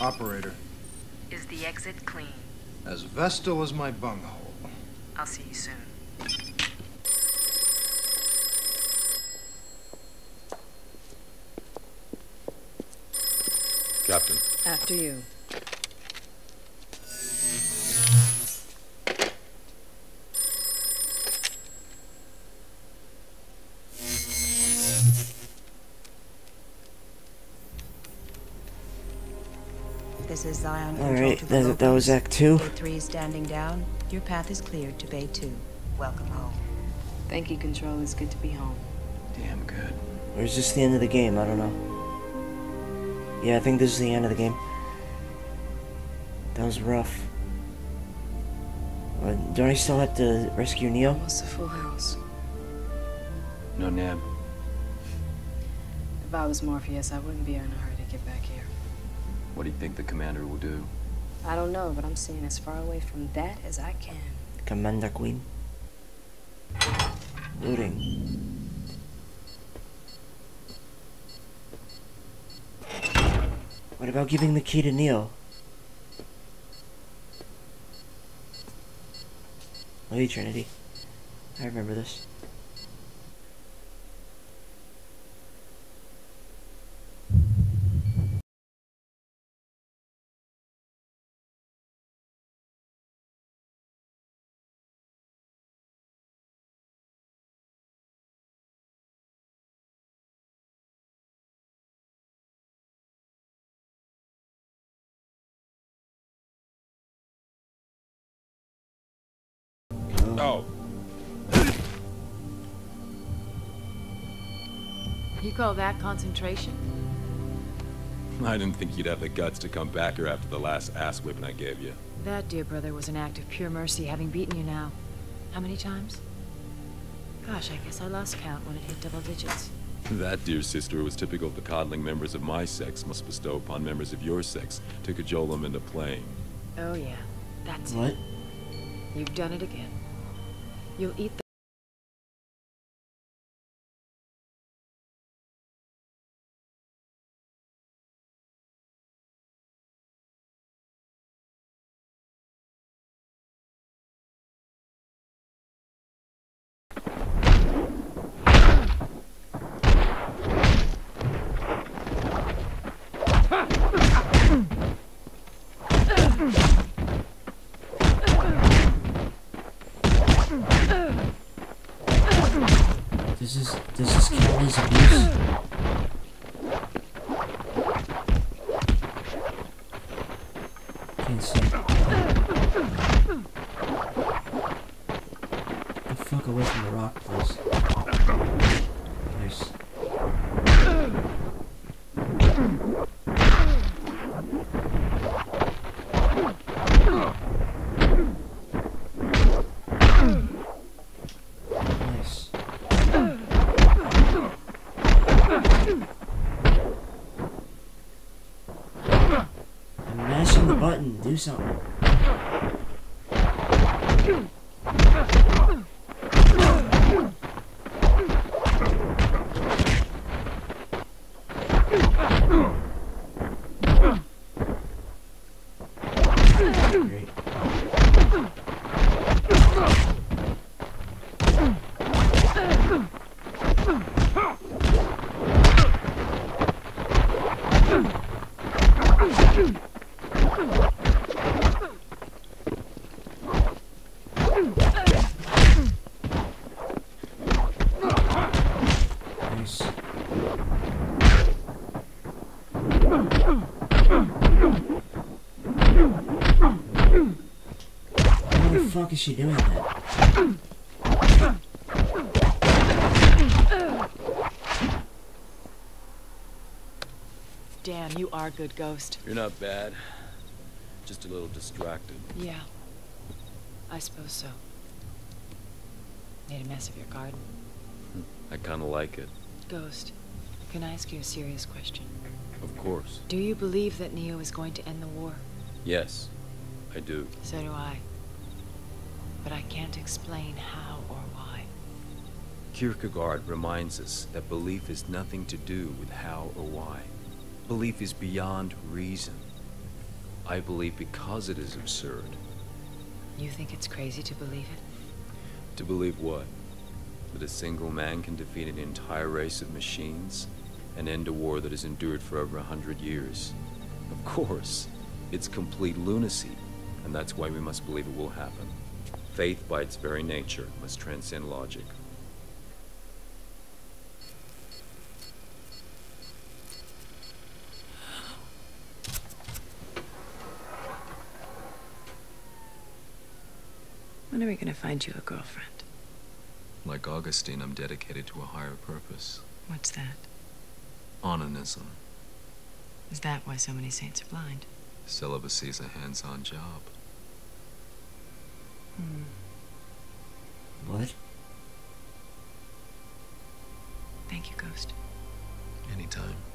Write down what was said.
Operator. Is the exit clean? As vestal as my bunghole. I'll see you soon. Captain. After you. This is Zion All Control right, to the that, that was. Act Two. Bay 3 is standing down. Your path is cleared to Bay 2. Welcome home. Thank you, Control. It's good to be home. Damn good. Or is this the end of the game? I don't know. Yeah, I think this is the end of the game. That was rough. Uh, don't I still have to rescue Neo? Almost a full house. No nab. If I was Morpheus, I wouldn't be in a hurry to get back here. What do you think the commander will do? I don't know, but I'm staying as far away from that as I can. Commander Queen. Looting. What about giving the key to Neo? Lady Trinity. I remember this. You call that concentration? I didn't think you'd have the guts to come back here after the last ass whipping I gave you. That, dear brother, was an act of pure mercy, having beaten you now. How many times? Gosh, I guess I lost count when it hit double digits. That, dear sister, was typical of the coddling members of my sex must bestow upon members of your sex to cajole them into playing. Oh yeah, that's What? it. You've done it again. You'll eat This is this is as abuse. Can't see. The fuck away from the rock, please. Nice. Nice. I'm mashing the button. Do something. Great. Nice. How the fuck is she doing that? Damn, you are good, Ghost. You're not bad. Just a little distracted. Yeah. I suppose so. Made a mess of your garden. Hmm. I kinda like it. Ghost, can I ask you a serious question? Of course. Do you believe that Neo is going to end the war? Yes, I do. So do I. But I can't explain how or why. Kierkegaard reminds us that belief has nothing to do with how or why. Belief is beyond reason. I believe because it is absurd. You think it's crazy to believe it? To believe what? That a single man can defeat an entire race of machines? And end a war that has endured for over a hundred years? Of course. It's complete lunacy, and that's why we must believe it will happen. Faith, by its very nature, must transcend logic. When are we gonna find you a girlfriend? Like Augustine, I'm dedicated to a higher purpose. What's that? Onanism. Is that why so many saints are blind? Celibacy is a hands-on job. Hmm. What? Thank you, Ghost. Anytime.